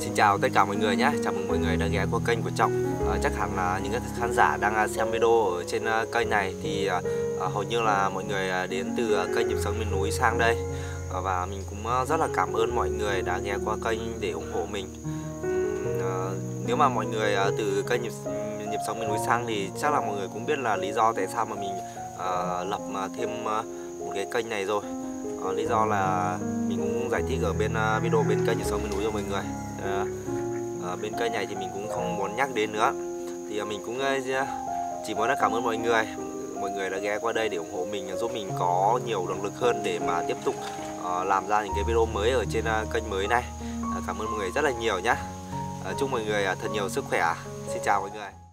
Xin chào tất cả mọi người nhé, chào mừng mọi người đã ghé qua kênh của Trọng. À, Chắc hẳn là những khán giả đang à, xem video ở trên à, kênh này thì à, à, hầu như là mọi người đến từ kênh Nhịp Sống Miền Núi sang đây. À, Và mình cũng rất là cảm ơn mọi người đã ghé qua kênh để ủng hộ mình. À, Nếu mà mọi người từ kênh Nhịp, Nhịp Sống Miền Núi sang thì chắc là mọi người cũng biết là lý do tại sao mà mình à, lập thêm một cái kênh này rồi. À, Lý do là mình cũng giải thích ở bên video bên kênh Nhịp Sống Miền Núi cho mọi người. À, à, bên kênh này thì mình cũng không muốn nhắc đến nữa. Thì à, mình cũng chỉ muốn cảm ơn mọi người. Mọi người đã ghé qua đây để ủng hộ mình giúp mình có nhiều động lực hơn để mà tiếp tục uh, làm ra những cái video mới ở trên uh, kênh mới này. Uh, cảm ơn mọi người rất là nhiều nhé uh, chúc mọi người uh, thật nhiều sức khỏe. Xin chào mọi người.